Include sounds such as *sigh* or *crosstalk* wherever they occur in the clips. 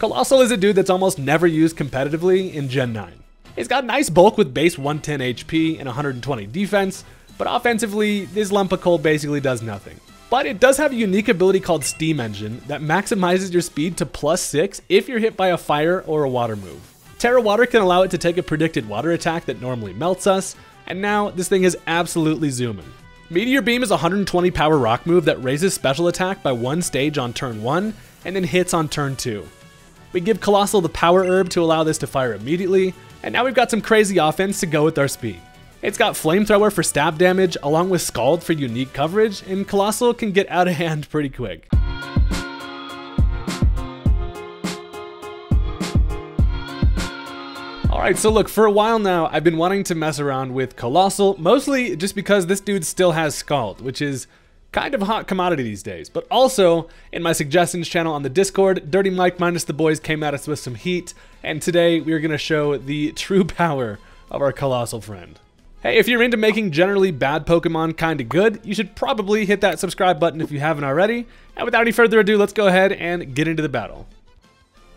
Coalossal is a dude that's almost never used competitively in Gen 9. He's got nice bulk with base 110 HP and 120 defense, but offensively, this lump of coal basically does nothing. But it does have a unique ability called Steam Engine that maximizes your speed to plus 6 if you're hit by a fire or a water move. Tera Water can allow it to take a predicted water attack that normally melts us, and now this thing is absolutely zooming. Meteor Beam is a 120 power rock move that raises special attack by one stage on turn 1 and then hits on turn 2. We give Coalossal the power herb to allow this to fire immediately, and now we've got some crazy offense to go with our speed. It's got Flamethrower for stab damage along with Scald for unique coverage, and Coalossal can get out of *laughs* hand pretty quick. Alright, so look, for a while now, I've been wanting to mess around with Coalossal, mostly just because this dude still has Scald, which is kind of a hot commodity these days. But also, in my suggestions channel on the Discord, Dirty Mike minus the boys came at us with some heat, and today we're going to show the true *laughs* power of our colossal friend. Hey, if you're into making generally bad Pokemon kinda good, you should probably hit that subscribe button if you haven't already. And without any further ado, let's go ahead and get into the battle.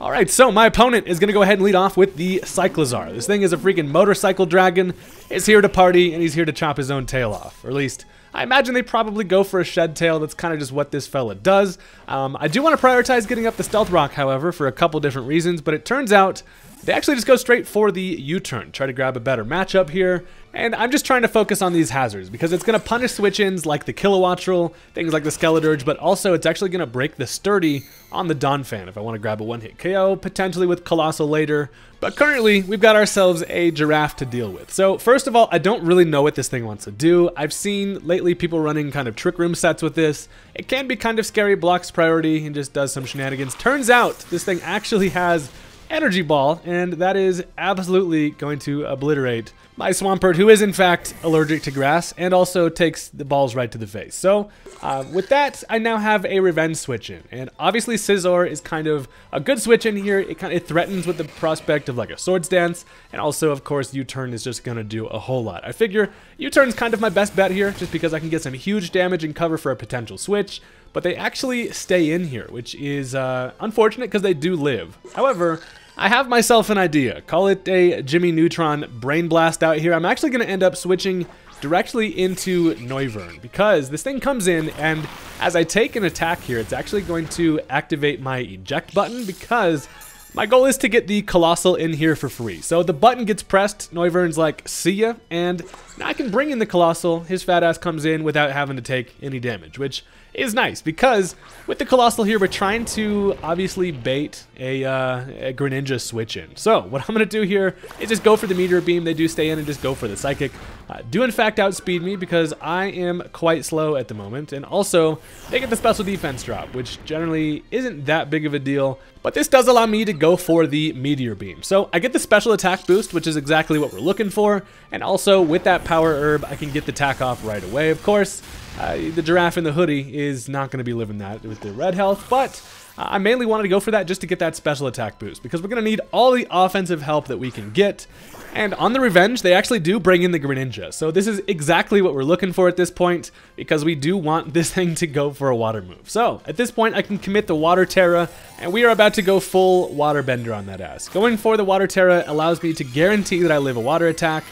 Alright, so my opponent is going to go ahead and lead off with the Cyclizar. This thing is a freaking motorcycle dragon. He's here to party, and he's here to chop his own tail off. Or at least, I imagine they probably go for a shed tail. That's kind of just what this fella does. Um, I do want to prioritize getting up the Stealth Rock, however, for a couple different reasons. But it turns out they actually just go straight for the U-turn. Try to grab a better matchup here. And I'm just trying to focus on these hazards because it's going to punish switch-ins like the Kilowattrel, things like the Skeledirge, but also it's actually going to break the Sturdy on the Donphan if I want to grab a one-hit KO, potentially with Coalossal later. But currently, we've got ourselves a Giraffe to deal with. So first of all, I don't really know what this thing wants to do. I've seen lately people running kind of Trick Room sets with this. It can be kind of scary, blocks priority, and just does some shenanigans. Turns out, this thing actually has Energy Ball, and that is absolutely going to obliterate my Swampert, who is in fact allergic to grass and also takes the balls right to the face. So uh, with that, I now have a revenge switch in, and obviously Scizor is kind of a good switch in here. It kind of it threatens with the prospect of like a Swords Dance, and also of course U-turn is just gonna do a whole lot. I figure U-turn is kind of my best bet here, just because I can get some huge damage and cover for a potential switch. But they actually stay in here, which is uh, unfortunate because they do live. However, I have myself an idea. Call it a Jimmy Neutron Brain Blast out here. I'm actually going to end up switching directly into Noivern because this thing comes in and as I take an attack here, it's actually going to activate my eject button because my goal is to get the Coalossal in here for free. So the button gets pressed, Noivern's like, see ya, and now I can bring in the Coalossal, his fat ass comes in without having to take any damage, which is nice because with the Coalossal here, we're trying to obviously bait a, uh, a Greninja switch in. So what I'm going to do here is just go for the Meteor Beam. They do stay in and just go for the Psychic. Uh, do in fact outspeed me because I am quite slow at the moment. And also, they get the special defense drop, which generally isn't that big of a deal. But this does allow me to go for the Meteor Beam. So I get the special attack boost, which is exactly what we're looking for. And also with that Power Herb, I can get the attack off right away, of course. Uh, the giraffe in the hoodie is not going to be living that with the red health, but uh, I mainly wanted to go for that just to get that special attack boost because we're going to need all the offensive help that we can get. And on the Revenge, they actually do bring in the Greninja. So this is exactly what we're looking for at this point because we do want this thing to go for a water move. So at this point, I can commit the Water Tera, and we are about to go full Water Bender on that ass. Going for the Water Tera allows me to guarantee that I live a water attack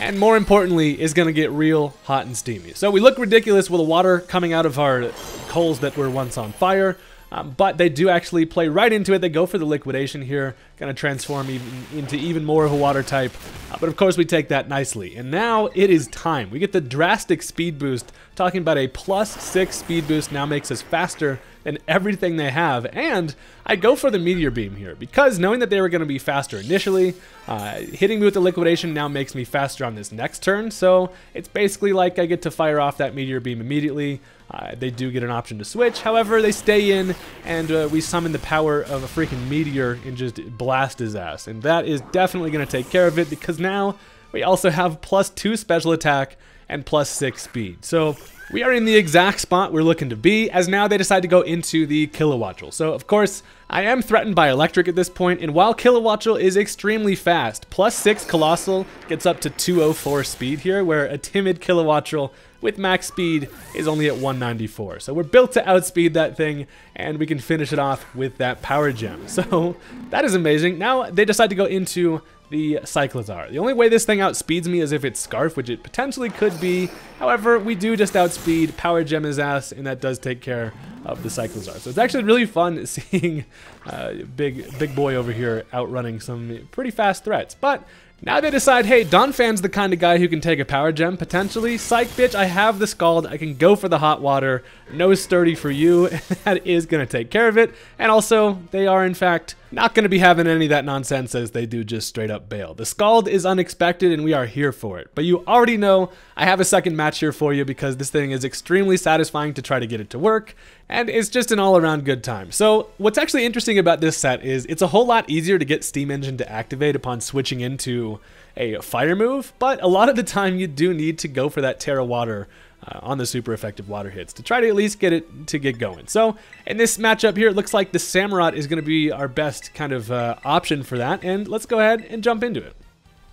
and more importantly, is going to get real hot and steamy. So we look ridiculous with the water coming out of our coals that were once on fire, um, but they do actually play right into it. They go for the liquidation here, going to transform even into even more of a water type. Uh, but of course, we take that nicely. And now it is time. We get the drastic speed boost. Talking about a plus six speed boost now makes us faster than everything they have. And I go for the Meteor Beam here because knowing that they were going to be faster initially, uh, hitting me with the Liquidation now makes me faster on this next turn. So it's basically like I get to fire off that Meteor Beam immediately. Uh, they do get an option to switch. However, they stay in and uh, we summon the power of a freaking meteor and just blast his ass. And that is definitely going to take care of it because now we also have plus two special attack and plus six speed. So we are in the exact spot we're looking to be, as now they decide to go into the Kilowattrel. So, of course, I am threatened by Electric at this point, and while Kilowattrel is extremely fast, plus 6 Coalossal gets up to 204 speed here, where a timid Kilowattrel with max speed is only at 194. So we're built to outspeed that thing, and we can finish it off with that power gem. *laughs* So that is amazing. Now they decide to go into the Cyclizar. The only way this thing outspeeds me is if it's Scarf, which it potentially could be. However, we do just outspeed, power gem ass, and that does take care of the Cyclizar. So it's actually really fun *laughs* seeing uh, big big boy over here outrunning some pretty fast threats. But now they decide, hey, Donphan's the kind of guy who can take a power gem, potentially. Psych, bitch, I have the Scald. I can go for the hot water. No sturdy for you. *laughs* that is going to take care of it. And also, they are, in fact, not going to be having any of that nonsense as they do just straight up bail. The Scald is unexpected and we are here for it. But you already know I have a second match here for you because this thing is extremely satisfying to try to get it to work and it's just an all around good time. So what's actually interesting about this set is it's a whole lot easier to get Steam Engine to activate upon switching into a fire move, but a lot of the time you do need to go for that Tera Water uh, on the super effective water hits to try to at least get it to get going. So in this matchup here, it looks like the Samurott is going to be our best kind of uh, option for that. And let's go ahead and jump into it.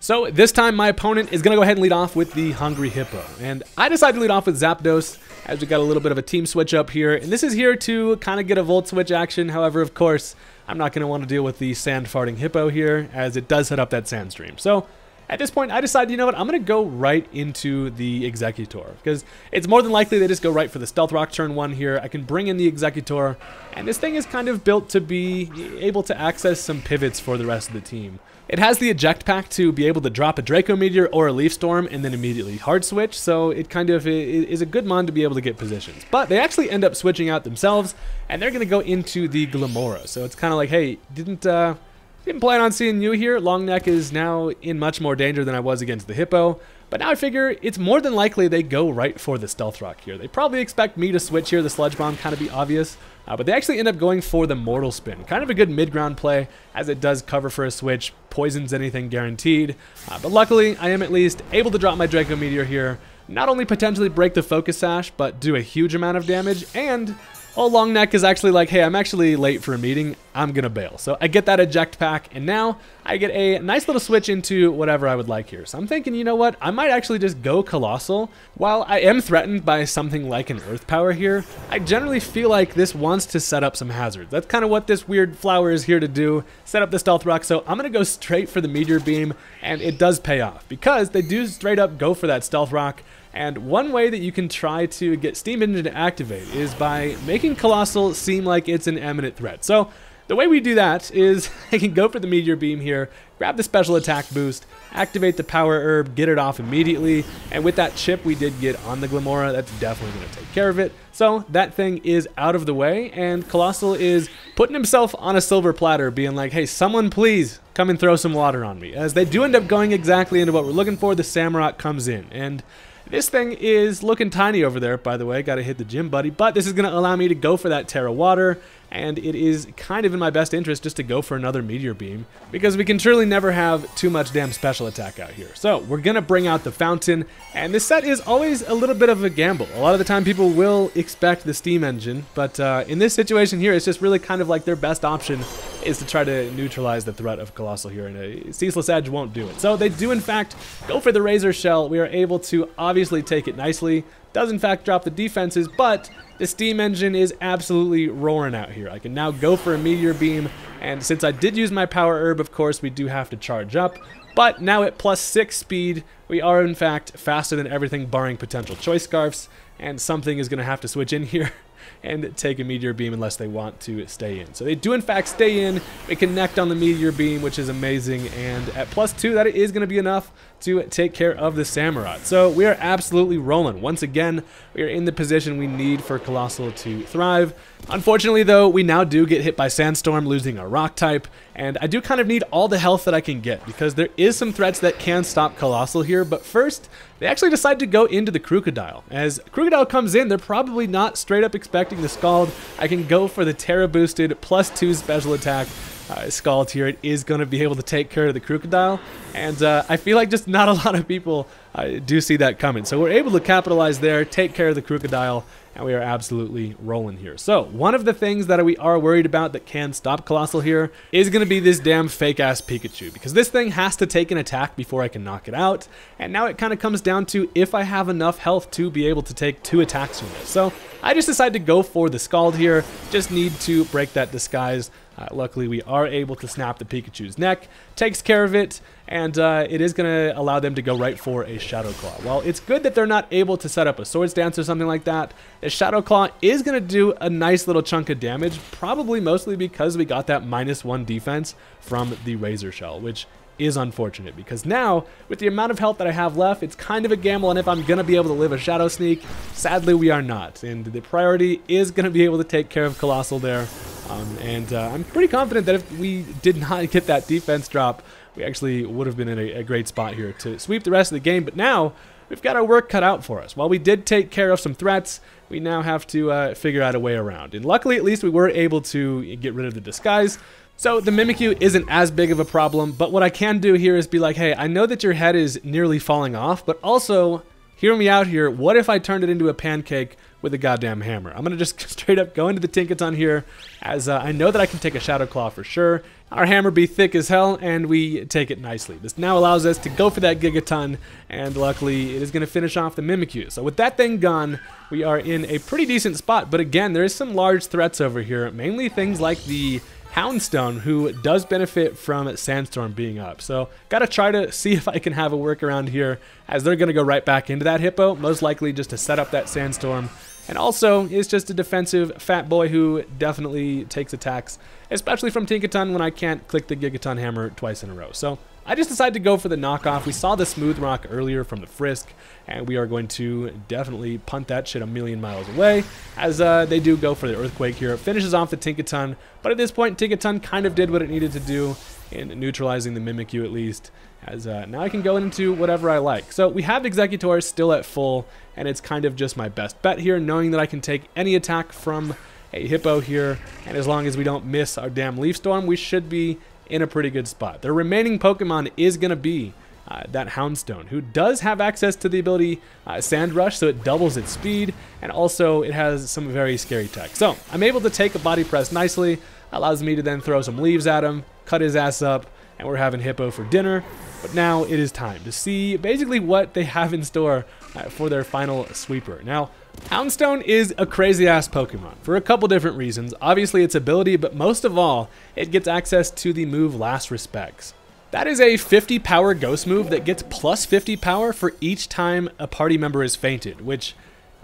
So this time my opponent is going to go ahead and lead off with the Hungry Hippo. And I decided to lead off with Zapdos as we got a little bit of a team switch up here. And this is here to kind of get a Volt Switch action. However, of course, I'm not going to want to deal with the Sand Farting Hippo here as it does set up that Sand Stream. So at this point, I decided, you know what, I'm going to go right into the Exeggutor. because it's more than likely they just go right for the Stealth Rock turn one here. I can bring in the Exeggutor. and this thing is kind of built to be able to access some pivots for the rest of the team. It has the eject pack to be able to drop a Draco Meteor or a Leaf Storm and then immediately hard switch, so it kind of is a good mon to be able to get positions. But they actually end up switching out themselves, and they're going to go into the Glimmora. So it's kind of like, hey, didn't... Uh, didn't plan on seeing you here. Long neck is now in much more danger than I was against the Hippo. But now I figure it's more than likely they go right for the Stealth Rock here. They probably expect me to switch here, the Sludge Bomb kind of be obvious. Uh, but they actually end up going for the Mortal Spin. Kind of a good mid-ground play, as it does cover for a switch, poisons anything guaranteed. Uh, but luckily, I am at least able to drop my Draco Meteor here, not only potentially break the Focus Sash, but do a huge amount of damage, and Oh, Long Neck is actually like, hey, I'm actually late for a meeting. I'm to bail. So I get that eject pack, and now I get a nice little switch into whatever I would like here. So I'm thinking, you know what? I might actually just go Coalossal. While I am threatened by something like an Earth Power here, I generally feel like this wants to set up some hazards. That's kind of what this weird flower is here to do, set up the Stealth Rock. So I'm to go straight for the Meteor Beam, and it does pay off because they do straight up go for that Stealth Rock. And one way that you can try to get Steam Engine to activate is by making Coalossal seem like it's an imminent threat. So the way we do that is *laughs* I can go for the Meteor Beam here, grab the special attack boost, activate the Power Herb, get it off immediately, and with that chip we did get on the Glimmora, that's definitely going to take care of it. So that thing is out of the way, and Coalossal is putting himself on a silver platter, being like, hey, someone please come and throw some water on me. As they do end up going exactly into what we're looking for, the Samurott comes in, and this thing is looking tiny over there, by the way. Got to hit the gym buddy. But this is going to allow me to go for that Tera Water. And it is kind of in my best interest just to go for another Meteor Beam. Because we can truly never have too much damn special attack out here. So we're going to bring out the Fountain. And this set is always a little bit of a gamble. A lot of the time people will expect the Steam Engine. But uh, in this situation here, it's just really kind of like their best option is to try to neutralize the threat of Coalossal here, and a Ceaseless Edge won't do it. So they do, in fact, go for the Razor Shell. We are able to obviously take it nicely. Does, in fact, drop the defenses, but the Steam Engine is absolutely roaring out here. I can now go for a Meteor Beam, and since I did use my Power Herb, of course, we do have to charge up. But now at plus 6 speed, we are in fact faster than everything barring potential Choice Scarfs, and something is going to have to switch in here *laughs* and take a Meteor Beam unless they want to stay in. So they do in fact stay in, we connect on the Meteor Beam, which is amazing, and at plus 2, that is going to be enough to take care of the Samurott. So we are absolutely rolling. Once again, we are in the position we need for Coalossal to thrive. Unfortunately, though, we now do get hit by Sandstorm, losing our Rock type, and I do kind of need all the health that I can get, because there is some threats that can stop Coalossal here, but first, they actually decide to go into the Krookodile. As Krookodile comes in, they're probably not straight up expecting the Scald. I can go for the Tera boosted plus 2 special attack, uh, Scald here, it is going to be able to take care of the Krookodile. And uh, I feel like just not a *laughs* lot of people uh, do see that coming. So we're able to capitalize there, take care of the Krookodile, and we are absolutely rolling here. So one of the things that we are worried about that can stop Coalossal here is going to be this damn fake-ass Pikachu, because this thing has to take an attack before I can knock it out, and now it kind of comes down to if I have enough health to be able to take two attacks from this. So I just decided to go for the Scald here, just need to break that disguise. Uh, luckily, we are able to snap the Pikachu's neck, takes care of it, and uh, it is going to allow them to go right for a Shadow Claw. Well, it's good that they're not able to set up a Swords Dance or something like that. the Shadow Claw is going to do a nice little chunk of damage, probably mostly because we got that minus one defense from the Razor Shell, which is unfortunate because now with the amount of health that I have left it's kind of a gamble and if I'm gonna be able to live a shadow sneak sadly we are not and the priority is gonna be able to take care of Coalossal there um, and uh, I'm pretty confident that if we did not *laughs* get that defense drop, we actually would have been in a, a, great spot here to sweep the rest of the game. But now we've got our work cut out for us. While we did take care of some threats, we now have to uh, figure out a way around. And luckily, at least, we were able to get rid of the disguise. So the Mimikyu isn't as big of a problem, but what I can do here is be like, hey, I know that your head is nearly falling off, but also, hear me out here, what if I turned it into a pancake with a goddamn hammer. I'm to just *laughs* straight up go into the Tinkaton here, as uh, I know that I can take a Shadow Claw for sure. Our hammer be thick as hell, and we take it nicely. This now allows us to go for that Gigaton, and luckily it is to finish off the Mimikyu. So with that thing gone, we are in a pretty decent spot, but again, there is some large threats over here, mainly things like the Houndstone, who does benefit from Sandstorm being up. So gotta try to *laughs* see if I can have a workaround here, as they're gonna go right back into that Hippo, most likely just to set up that Sandstorm and also is just a defensive fat boy who definitely takes attacks, especially from Tinkaton when I can't click the Gigaton hammer twice in a row. So I just decided to go for the knockoff. We saw the smooth rock earlier from the Frisk, and we are going to definitely punt that shit a million miles away, as uh, they do go for the Earthquake here. It finishes off the Tinkaton, but at this point, Tinkaton kind of did what it needed to do in neutralizing the Mimikyu at least, as uh, now I can go into whatever I like. So we have Exeggutor still at full, and it's kind of just my best bet here, knowing that I can take any attack from a Hippo here, and as long as we don't miss our damn Leaf Storm, we should be in a pretty good spot. The remaining Pokemon is going to be uh, that Houndstone, who does have access to the ability uh, Sand Rush, so it doubles its speed, and also it has some very scary tech. So I'm able to take a body press nicely, allows me to then throw some leaves at him, cut his ass up, and we're having Hippo for dinner. But now it is time to see basically what they have in store uh, for their final sweeper. Now, Houndstone is a crazy ass Pokemon for a couple different reasons. Obviously its ability, but most of all, it gets access to the move Last Respects. That is a 50 power ghost move that gets plus 50 power for each time a party member is fainted, which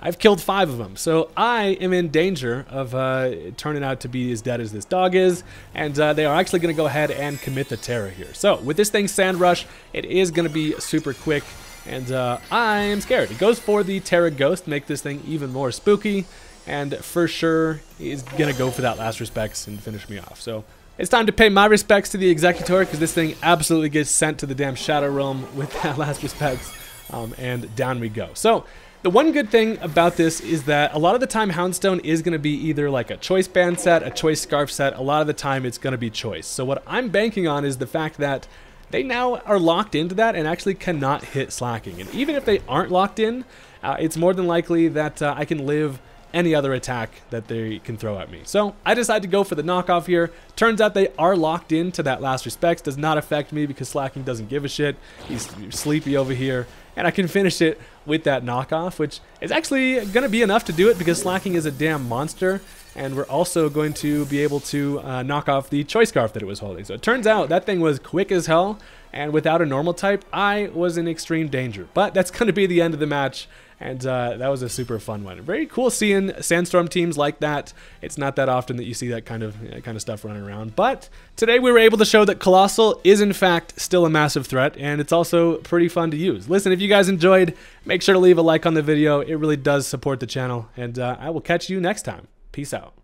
I've killed five of them, so I am in danger of uh, turning out to be as dead as this dog is, and uh, they are actually going to go ahead and commit the Tera here. So with this thing Sand Rush, it is going to be super quick, and uh, I am scared. It goes for the Tera Ghost, make this thing even more spooky, and for sure is going to go for that last respects and finish me off. So it's time to pay my respects to the Exeggutor, because this thing absolutely gets sent to the damn Shadow Realm with *laughs* that last respects, um, and down we go. So the one good thing about this is that a lot of the time Houndstone is going to be either like a choice band set, a choice scarf set. A lot of the time it's going to be choice. So what I'm banking on is the fact that they now are locked into that and actually cannot hit Slaking. And even if they aren't locked in, uh, it's more than likely that uh, I can live any other attack that they can throw at me. So I decide to go for the knockoff here. Turns out they are locked into that last respects. Does not affect me because Slaking doesn't give a shit. He's sleepy over here. And I can finish it with that knockoff, which is actually going to be enough to do it because Slaking is a damn monster. And we're also going to be able to uh, knock off the Choice Scarf that it was holding. So it turns out that thing was quick as hell. And without a normal type, I was in extreme danger. But that's going to be the end of the match and uh, that was a super fun one. Very cool seeing sandstorm teams like that. It's not that often that you see that kind of kind of stuff running around. But today we were able to show that Coalossal is in fact still a massive threat, and it's also pretty fun to use. Listen, if you guys enjoyed, make sure to leave a like on the video. It really does support the channel, and uh, I will catch you next time. Peace out.